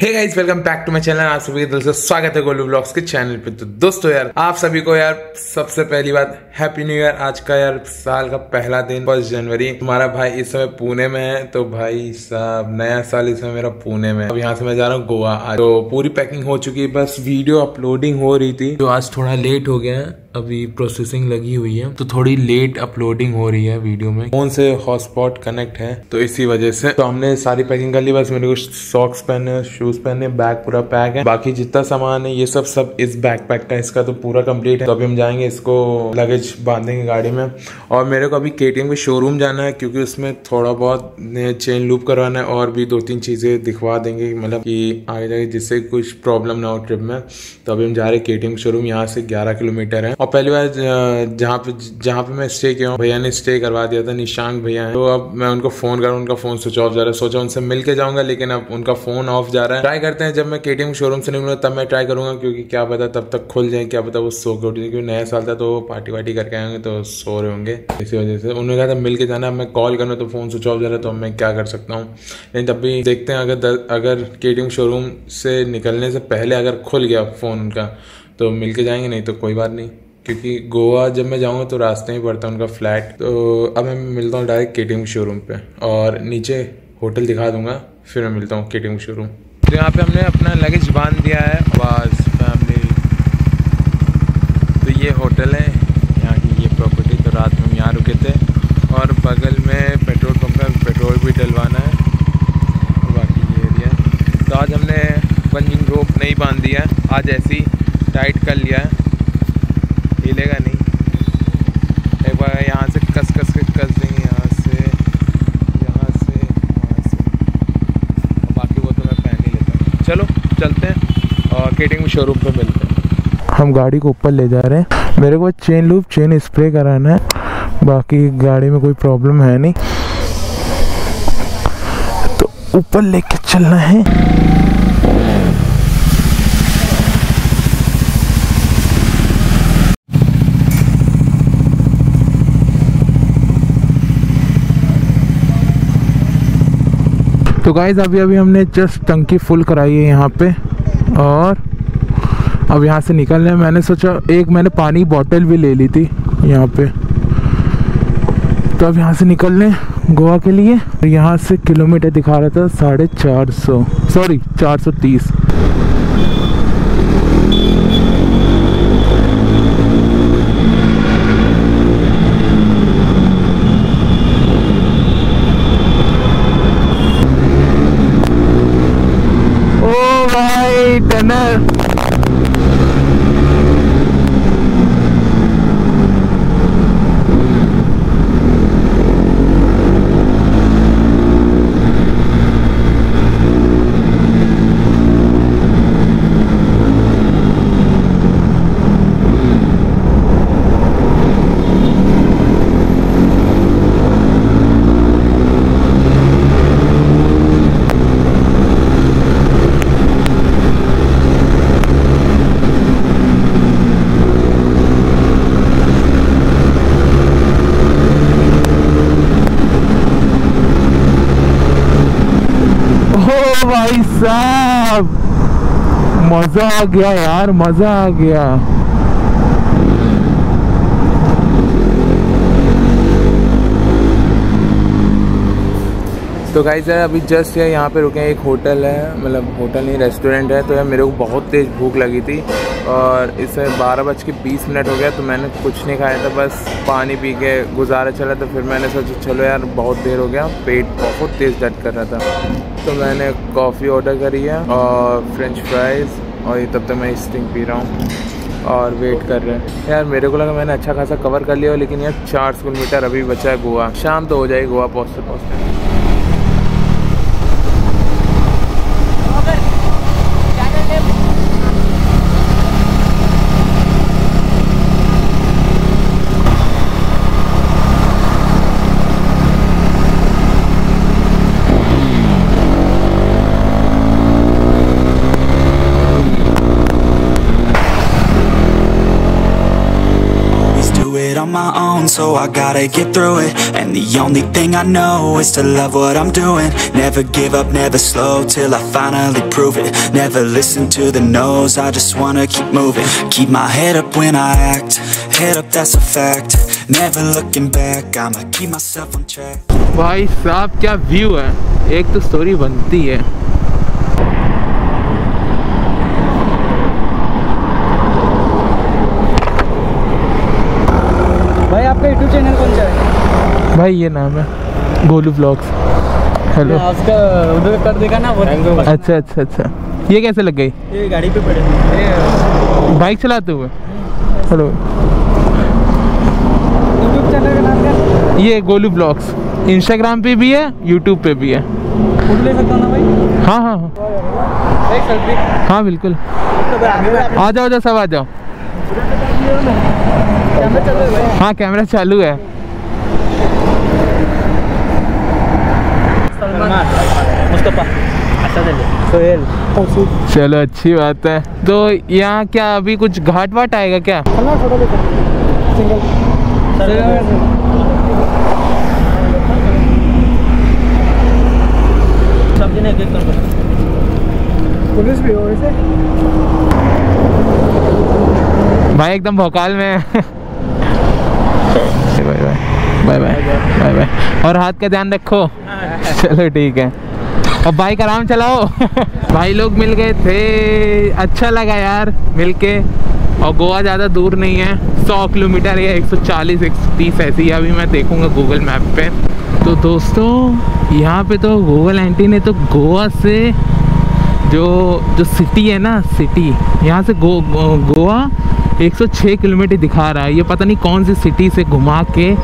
Hey guys welcome back to my channel आप सभी दिल से स्वागत है गोलू ब्लॉग्स के चैनल पे। तो दोस्तों यार, आप सभी को यार सबसे पहली बात हैप्पी न्यू ईयर आज का यार साल का पहला दिन, फ़र्स्ट जनवरी। तुम्हारा भाई इस समय पुणे में है तो भाई साहब, नया साल इस समय मेरा पुणे में अब यहाँ से मैं जा रहा हूँ गोवा तो पूरी पैकिंग हो चुकी है, बस वीडियो अपलोडिंग हो रही थी। तो आज थोड़ा लेट हो गया है अभी प्रोसेसिंग लगी हुई है। तो थोड़ी लेट अपलोडिंग हो रही है वीडियो में। फ़ोन से हॉटस्पॉट कनेक्ट है। तो इसी वजह से तो हमने सारी पैकिंग कर ली। बस मेरे को सॉक्स पहने शूज़ पहने बैग पूरा पैक है। बाकी जितना सामान है, ये सब सब इस बैग पैक का, इसका तो पूरा कंप्लीट है। तो अभी हम जाएँगे इसको लगेज बांधेंगे गाड़ी में। और मेरे को अभी के के शोरूम जाना है, क्योंकि उसमें थोड़ा बहुत चेन लूप करवाना है और भी दो तीन चीज़ें दिखवा देंगे। मतलब कि आगे जाके जिससे कुछ प्रॉब्लम ना हो ट्रिप में। तो अभी हम जा रहे हैं के शोरूम यहाँ से ग्यारह किलोमीटर है। और पहली बार जहाँ पे जहाँ पे मैं स्टे किया हूँ, भैया ने स्टे करवा दिया था, निशांक भैया तो अब मैं उनको फ़ोन करूँ, उनका फ़ोन स्विच ऑफ़ जा रहा है। सोचा उनसे मिल के जाऊँगा, लेकिन अब उनका फ़ोन ऑफ़ जा रहा है। ट्राई करते हैं, जब मैं के शोरूम से निकलूँगा, तब मैं ट्राई करूँगा, क्योंकि क्या पता तब तक खुल जाए, क्या पता वो सो के उठी क्योंकि नया साल था तो पार्टी वार्टी करके आएँगे तो सो रहे होंगे। इसी वजह से उन्होंने कहा था मिल के जाना मैं कॉल करना तो फ़ोन स्विच ऑफ़ जा रहा है तो मैं क्या कर सकता हूँ। लेकिन तब भी देखते हैं, अगर अगर के शोरूम से निकलने से पहले अगर खुल गया फ़ोन उनका तो मिल के जाएँगे, नहीं तो कोई बात नहीं। क्योंकि गोवा जब मैं जाऊँगा तो रास्ते में पड़ता है उनका फ्लैट। तो अब मैं मिलता हूँ डायरेक्ट के शोरूम पे और नीचे होटल दिखा दूँगा, फिर मैं मिलता हूँ के शोरूम तो यहाँ पे हमने अपना लगेज बाँध दिया है बस फैमिली तो ये होटल है, यहाँ की ये प्रॉपर्टी तो रात में हम यहाँ रुके थे। और बगल में पेट्रोल पंप है पेट्रोल भी डलवाना है बाकी ये एरिया तो आज हमने पंजिंग रोप नहीं बाँध दिया, आज ऐसी टाइट कर लिया है। हिलेगा नहीं। एक बार यहाँ से कस कस के कस देंगे, यहाँ से यहाँ से यहाँ से। बाकी वो तो मैं पहन ही लेता हूँ। चलो, चलते हैं और केटिंग शोरूम पे मिलते हैं। हम गाड़ी को ऊपर ले जा रहे हैं। मेरे को चेन लूप चेन स्प्रे कराना है। बाकी गाड़ी में कोई प्रॉब्लम है नहीं। तो ऊपर लेके चलना है। तो गाइज़ अभी अभी हमने जस्ट टंकी फुल कराई है यहाँ पे और अब यहाँ से निकलने मैंने सोचा एक मैंने पानी बॉटल भी ले ली थी यहाँ पे। तो अब यहाँ से निकलने गोवा के लिए। यहाँ से किलोमीटर दिखा रहा था साढ़े चार सौ। सॉरी चार सौ तीस भाई साहब मज़ा आ गया यार मज़ा आ गया। तो गाइस यार, अभी जस्ट यार यहाँ पे रुके हैं, एक होटल है मतलब होटल नहीं रेस्टोरेंट है तो यार मेरे को बहुत तेज़ भूख लगी थी और इसे बारह बज के बीस मिनट हो गया तो मैंने कुछ नहीं खाया था, बस पानी पी के गुजारा चला तो फिर मैंने सोचा चलो यार बहुत देर हो गया, पेट बहुत तेज़ दर्द कर रहा था। तो मैंने कॉफ़ी ऑर्डर करी है और फ्रेंच फ्राइज़ और ये तब तक मैं स्टिंग पी रहा हूँ और वेट कर रहे हैं। यार मेरे को लगा मैंने अच्छा खासा कवर कर लिया लेकिन यार चार सौ किलोमीटर अभी बचा है गोवा। शाम तो हो जाएगी गोवा पहुँचते पहुँचते so I gotta get through it And And the only thing I know is to love what I'm doing. Never give up, never slow till I finally prove it. Never listen to the no's, I just wanna keep moving. Keep my head up when I act, head up, that's a fact. Never looking back, I'ma keep myself on track. भाई साहब क्या view है एक तो story बनती है भाई ये नाम है गोलू ब्लॉग्स। हेलो। उधर कर देगा ना वो। अच्छा अच्छा अच्छा। ये कैसे लग गई? ये गाड़ी पे पड़े बाइक चलाते हुए? हेलो। यूट्यूब चैनल का नाम क्या? ये गोलू ब्लॉग्स। इंस्टाग्राम पे भी है यूट्यूब पे भी है। ले सकता ना भाई? हाँ हाँ हाँ। हाँ। बिल्कुल। आ जाओ जाओ सब आ जाओ। है हाँ कैमरा चालू है। मुस्तफ़ा अच्छा सोहेल चलो अच्छी बात है। तो यहाँ क्या अभी कुछ घाट वाट आएगा क्या? फ़ोटो देखो सिंगल सब्ज़ी ने एक कर पुलिस भी हो वैसे। भाई एकदम भोकाल में bye bye. Bye bye. Bye bye. और हाथ का ध्यान रखो। चलो ठीक है। और बाइक आराम चलाओ। भाई लोग मिल गए थे। अच्छा लगा यार मिलके। और गोवा ज़्यादा दूर नहीं है। 100 किलोमीटर या 140 130 ऐसी अभी मैं देखूँगा गूगल मैप पे। तो दोस्तों यहाँ पे तो गूगल एंटी ने तो गोवा से जो जो सिटी है ना सिटी यहाँ से गो, गो, गोवा 106 किलोमीटर दिखा रहा है। ये पता नहीं कौन सी सिटी से घुमा के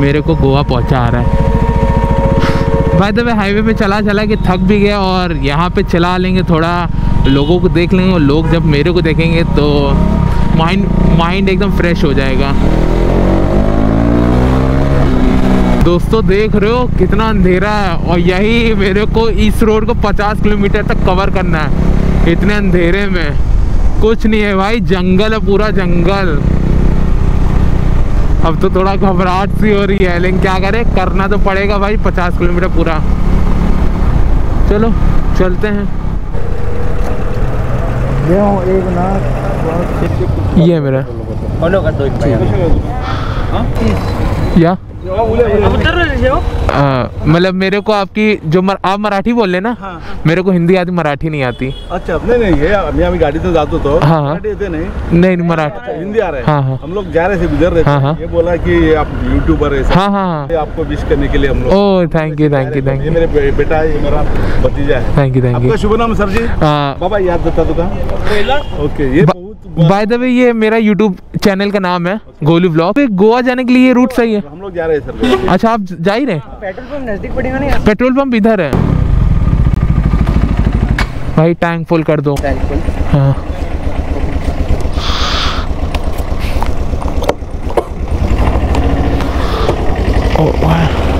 मेरे को गोवा पहुँचा रहा है। भाई दबे हाईवे पे चला चला के थक भी गया और यहाँ पे चला लेंगे थोड़ा, लोगों को देख लेंगे और लोग जब मेरे को देखेंगे तो माइंड माइंड एकदम फ्रेश हो जाएगा। दोस्तों, देख रहे हो कितना अंधेरा है और यही मेरे को इस रोड को 50 किलोमीटर तक कवर करना है। इतने अंधेरे में। कुछ नहीं है भाई, जंगल है, पूरा जंगल। अब तो थोड़ा घबराहट सी हो रही है लेकिन क्या करें? करना तो पड़ेगा भाई 50 किलोमीटर पूरा। चलो चलते हैं। एक ना ये मेरा। भाई। या? उतर रहे हो मतलब मेरे को आपकी जो मर, आप मराठी बोल रहे ना हाँ. मेरे को हिंदी आती मराठी नहीं आती। अच्छा नहीं नहीं ये आम्ही आम्ही गाडीतून जात होतो हाँ, हाँ. मराठी येते नाही। नहीं मराठी। हिंदी आ रहा है। हाँ, हाँ. हम लोग जा रहे थे गुजर रहे थे हाँ, हाँ. ये बोला कि आप यूट्यूबर है हाँ हाँ हाँ। आपको विश करने के लिए हम लोग ओ thank you thank you thank you मेरे बेटा है ये मेरा भतीजा है। थैंक यू थैंक यू शुभ नाम सर जी बाबा याद देता तुका ओके ये बाय द वे ये मेरा यूट्यूब चैनल का नाम है गोलू ब्लॉग तो गोवा जाने के लिए ये रूट सही है? हम लोग जा रहे हैं सर अच्छा आप जा ही रहे हैं? पेट्रोल पंप नज़दीक पड़ेगा ना यार पेट्रोल पंप इधर है। भाई टैंक फुल कर दो। हाँ। ओ, वाह।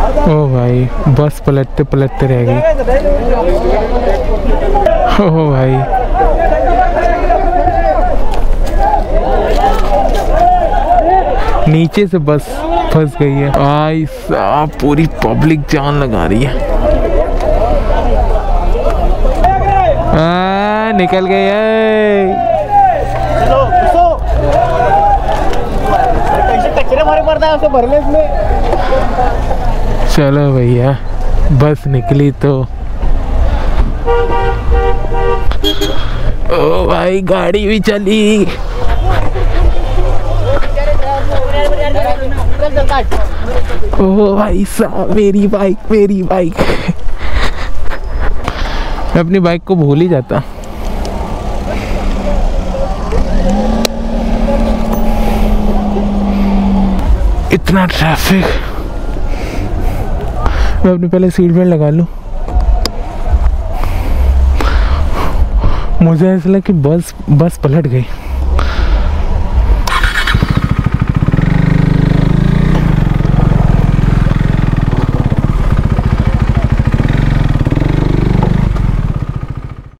ओ भाई बस पलटते पलटते रह गई। ओ भाई। नीचे से बस फंस गई है। भाई साहब पूरी पब्लिक जान लगा रही है। आ, निकल गई है भरने इसमें। चलो भैया, बस निकली तो। ओ भाई, गाड़ी भी चली। ओ भाई साहब, मेरी बाइक मेरी बाइक मैं अपनी बाइक को भूल ही जाता। इतना ट्रैफ़िक मैं अपनी पहले सीट बेल्ट लगा लूँ। मुझे ऐसा लगा कि बस बस पलट गई।